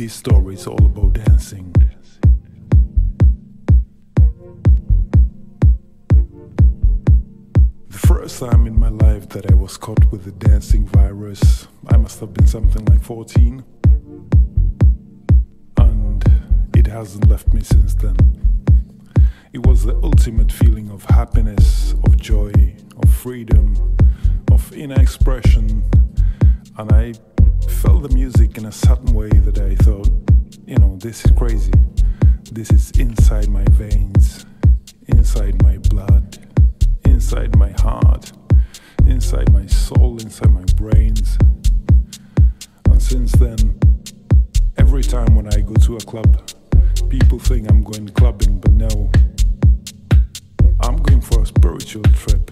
This story is all about dancing. The first time in my life that I was caught with the dancing virus, I must have been something like 14. And it hasn't left me since then. It was the ultimate feeling of happiness, of joy, of freedom, of inner expression. And I felt the music in a certain way that I thought, you know, this is crazy. This is inside my veins, inside my blood, inside my heart, inside my soul, inside my brains. And since then, every time when I go to a club, people think I'm going clubbing, but no. I'm going for a spiritual trip.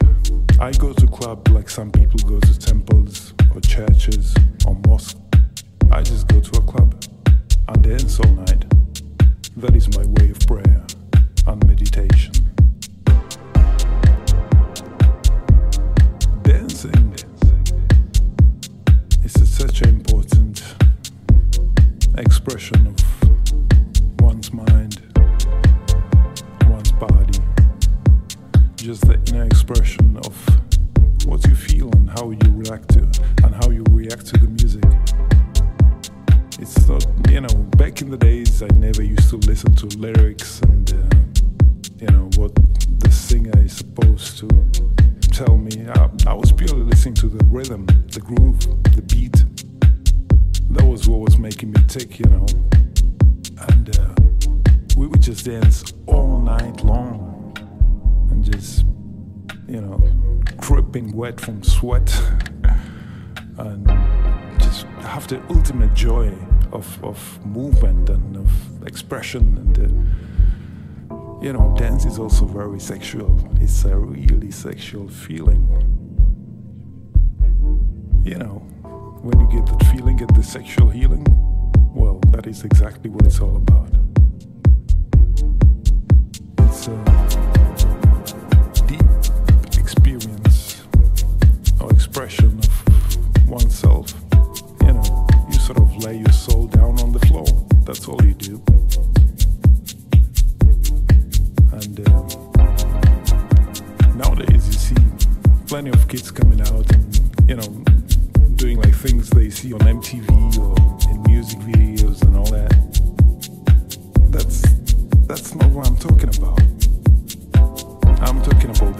I go to club like some people go to temples or churches or mosques. I just go to a club and dance all expression and uh, you know dance is also very sexual. It's a really sexual feeling. You know when you get that feeling get the sexual healing well that is exactly what it's all about. It's a deep experience or expression of oneself. You know you sort of lay your soul down on the floor. That's all you do and um, nowadays you see plenty of kids coming out and you know doing like things they see on MTV or in music videos and all that. That's that's not what I'm talking about. I'm talking about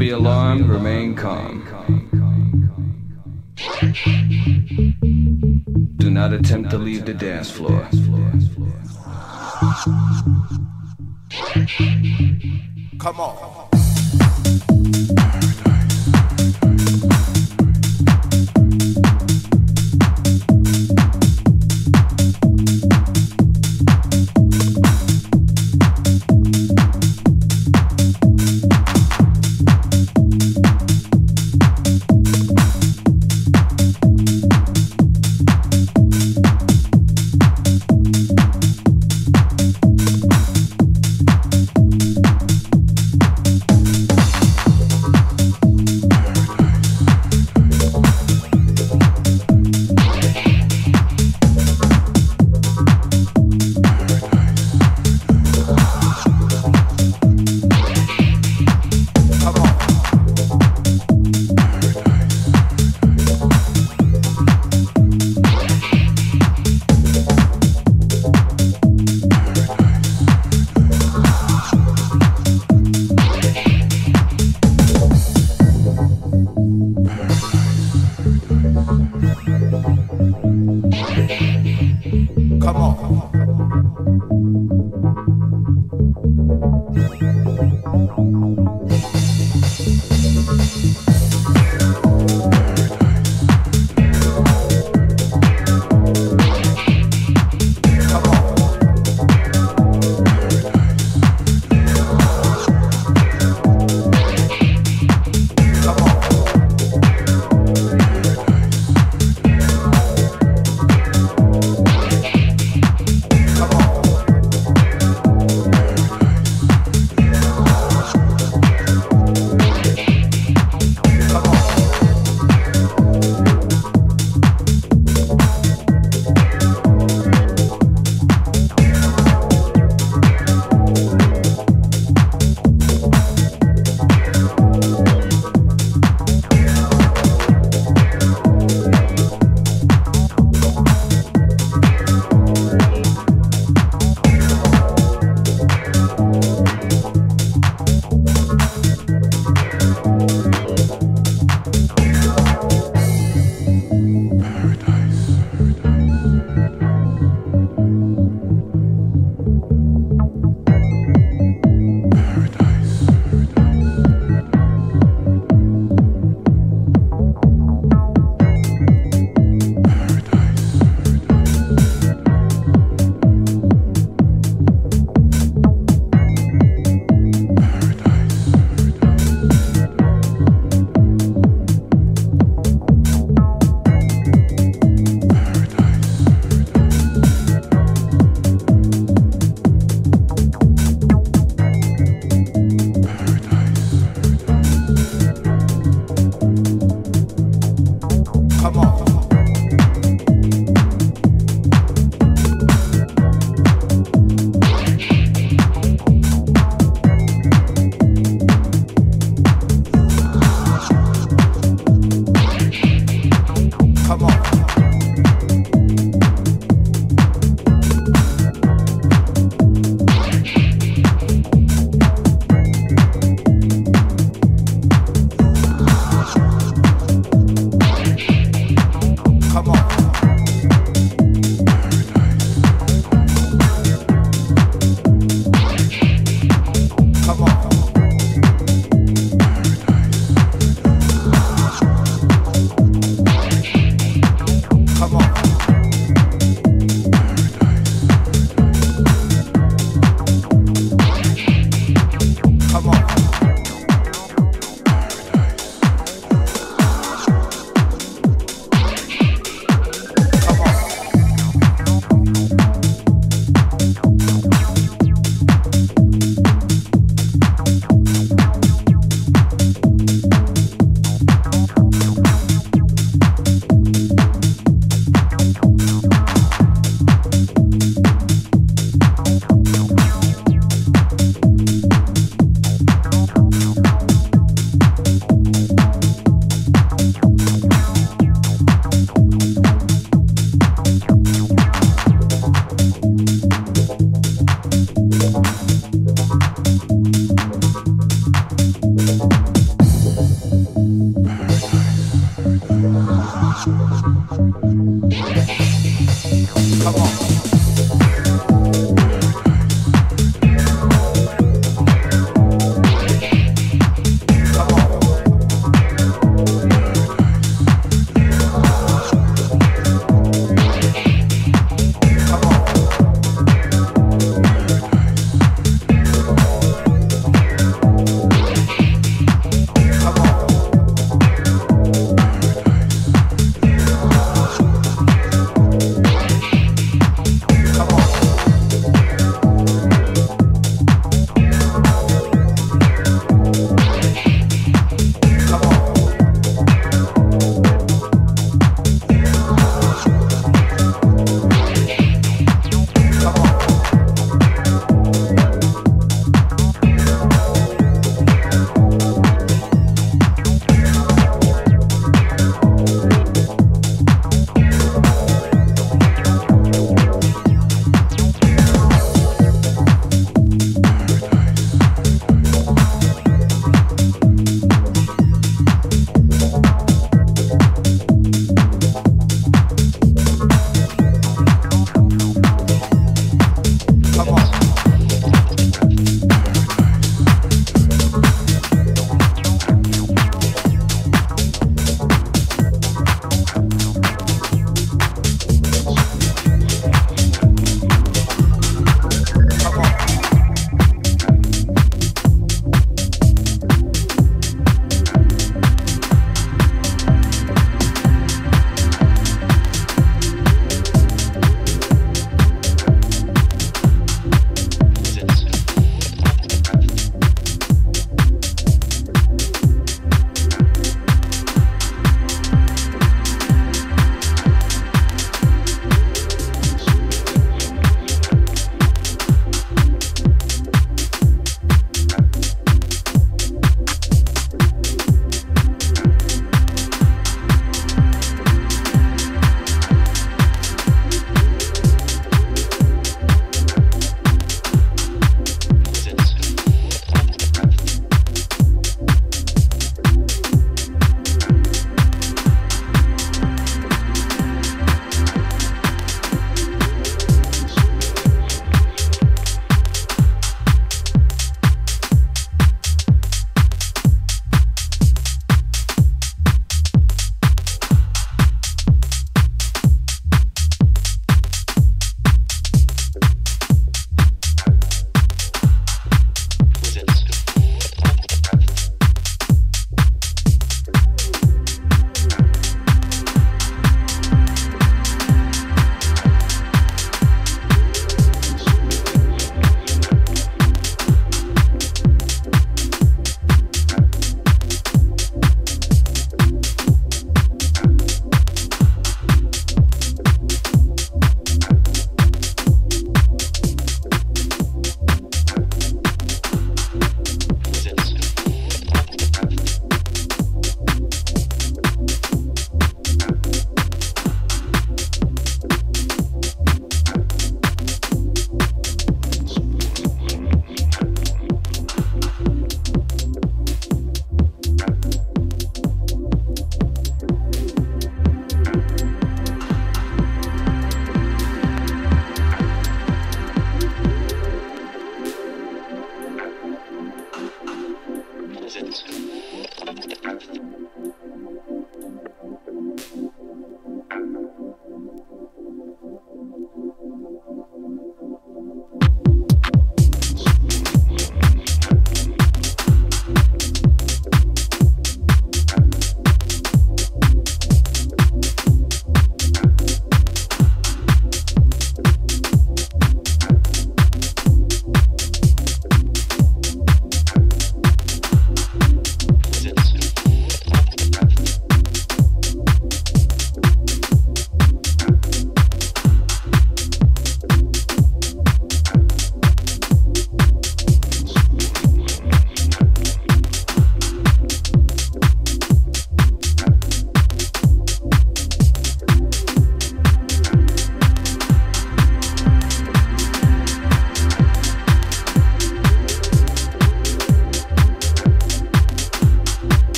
be alarmed, remain calm. Do not attempt to leave the dance floor. Come on.